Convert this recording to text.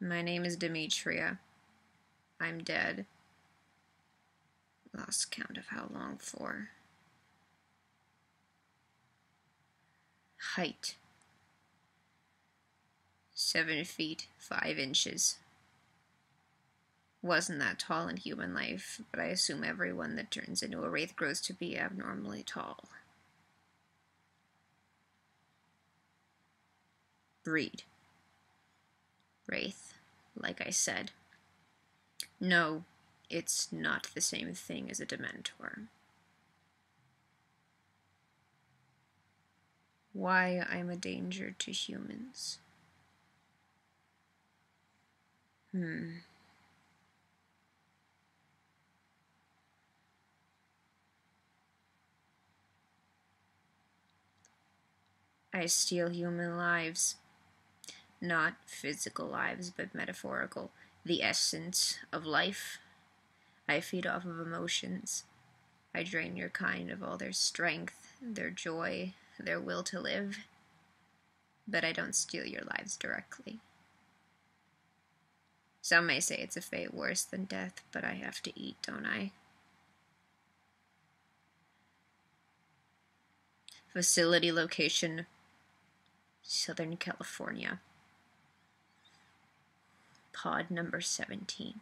My name is Demetria. I'm dead. Lost count of how long for. Height seven feet five inches. Wasn't that tall in human life, but I assume everyone that turns into a wraith grows to be abnormally tall. Breed. Wraith, like I said. No, it's not the same thing as a Dementor. Why I'm a danger to humans. Hmm. I steal human lives. Not physical lives, but metaphorical. The essence of life. I feed off of emotions. I drain your kind of all their strength, their joy, their will to live. But I don't steal your lives directly. Some may say it's a fate worse than death, but I have to eat, don't I? Facility location Southern California. Pod number 17.